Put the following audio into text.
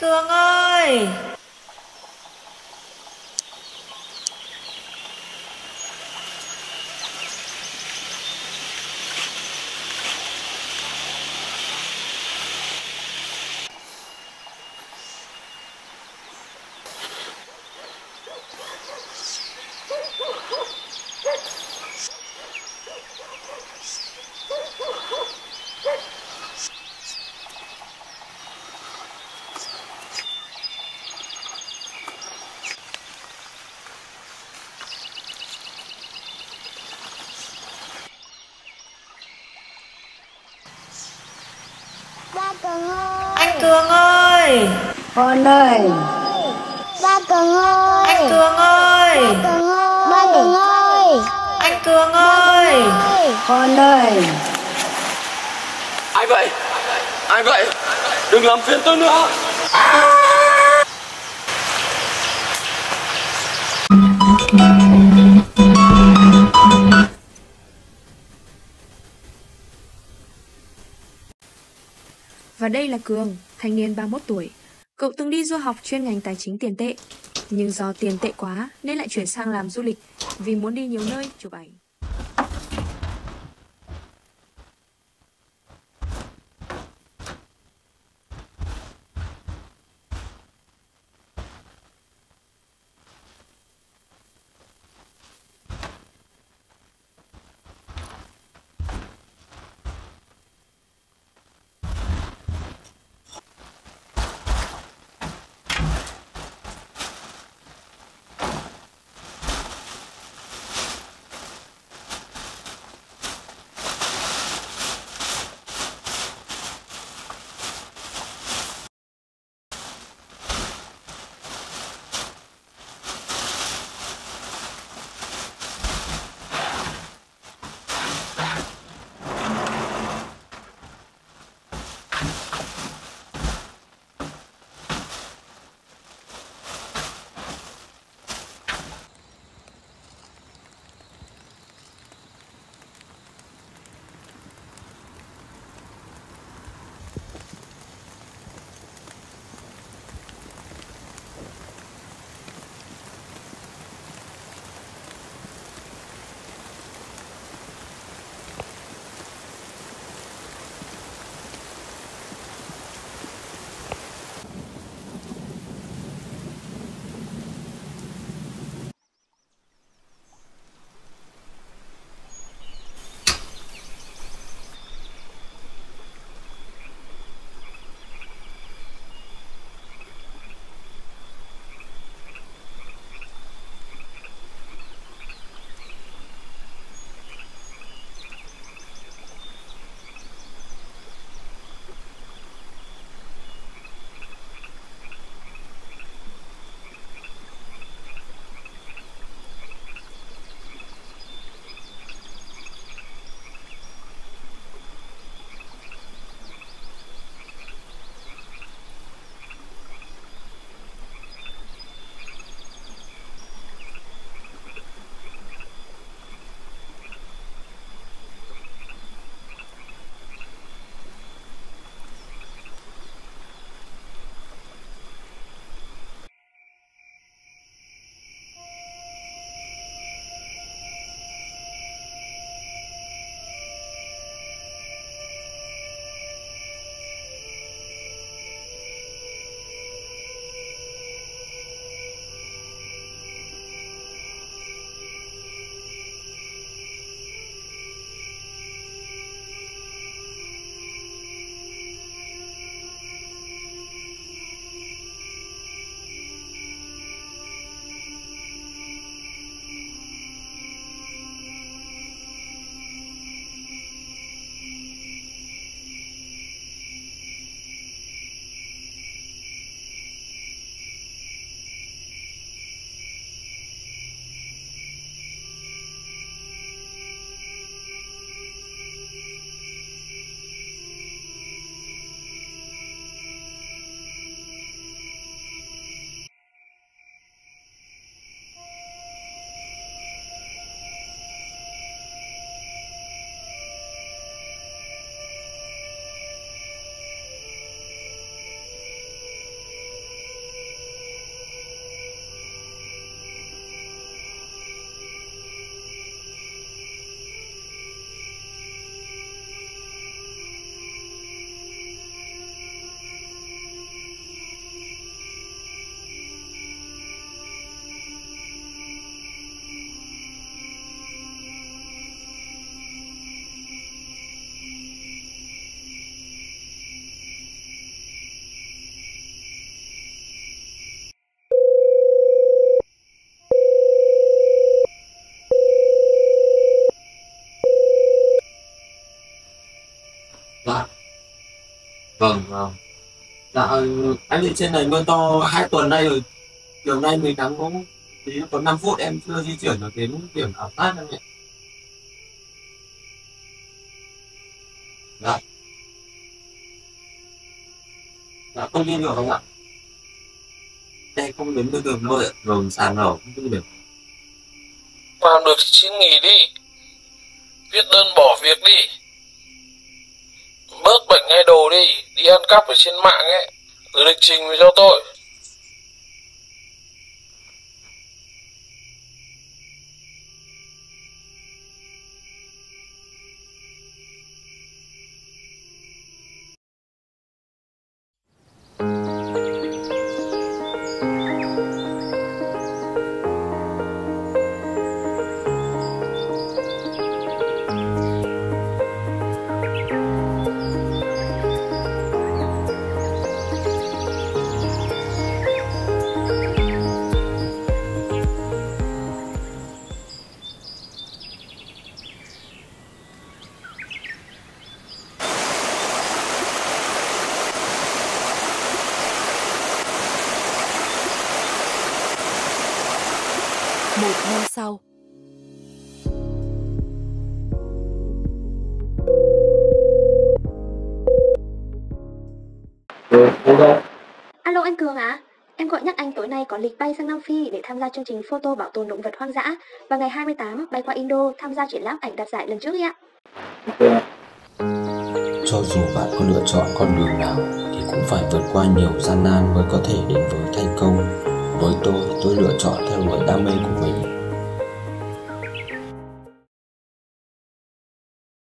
Cường ơi! Cường ơi Anh Cường ơi! Con ơi, Ba Cường ơi! Anh Cường ơi! Ba Cường ơi! Anh Cường ơi! Con ơi, Ai vậy? Ai vậy? Đừng làm phiền tôi nữa. Và đây là Cường, thanh niên 31 tuổi. Cậu từng đi du học chuyên ngành tài chính tiền tệ. Nhưng do tiền tệ quá nên lại chuyển sang làm du lịch vì muốn đi nhiều nơi chụp ảnh. Vâng vâng. Dạ ừ, anh đi trên này mưa to hai tuần nay rồi. Chiều nay mình nắng cũng tí có 5 phút em chưa di chuyển được đến điểm khảo sát anh ạ. Dạ. Dạ không đi được không ạ? Đây không đến được đường mưa đường sàn nổ không đi được. Làm được thì xin nghỉ đi. Viết đơn bỏ việc đi. Bớt bệnh ngay đồ đi đi ăn cắp ở trên mạng ấy rồi lịch trình về cho tôi you. Alo anh Cường ạ, em gọi nhắc anh tối nay có lịch bay sang Nam Phi để tham gia chương trình photo bảo tồn động vật hoang dã. Và ngày 28 bay qua Indo tham gia triển lãm ảnh đạt giải lần trước ấy ạ. Cho dù bạn có lựa chọn con đường nào thì cũng phải vượt qua nhiều gian nan mới có thể đến với thành công. Với tôi, tôi lựa chọn theo đuổi đam mê của mình